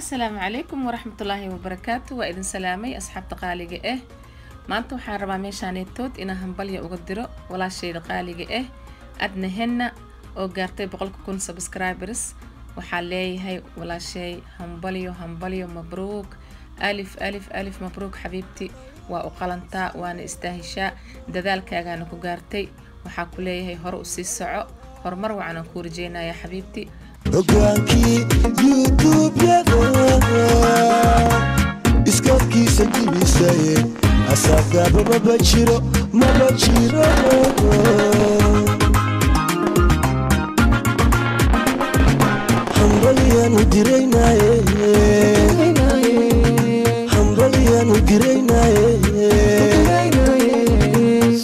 asalaamu calaykum waraxmatullaahi wabarakaatu waa idin salaamay asxaabta qaaliga ah maanta waxaan rabaa meeshaaneetood inaan hambalya uga diro walaashayda qaaliga ah adna henna oo gaartay boqolka kun subscribers waxaa leeyahay walaashay hambalyo hambalyo mabruuk. Alif alif alif mabruuk xabiibti. Waa u qalantaa waana istaahishaa. Dadaalkaagaana ku gaartay waxaa ku leeyahay hore u sii soco. Horumar wacanaan kuu rajeynaya xabiibti Gaba baba chiro, baba chiro. Hambaliyan udireyna ye Hambaliyan udireyna ye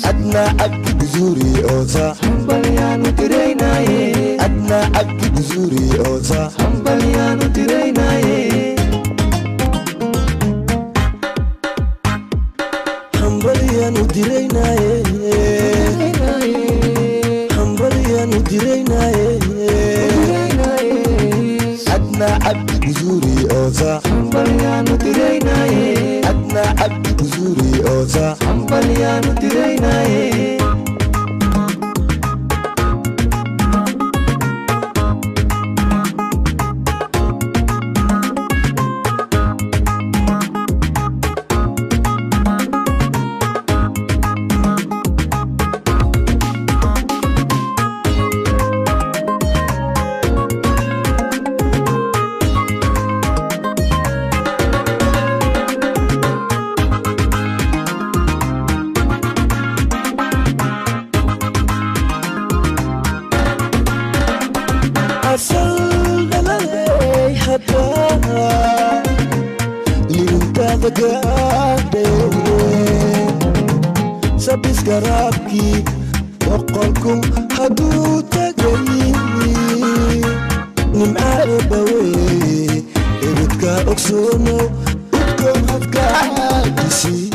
Adna akki bizuri ota Hambaliyan udireyna ye Adna akki bizuri oza. Hambaliyan Jha बलियानु नजुर ओझा बलियान تقابلني سبس قرابكي وقلكم هدو تقليني نمعي بوي إبتكا أكسونو إبتكم هتكا عادسي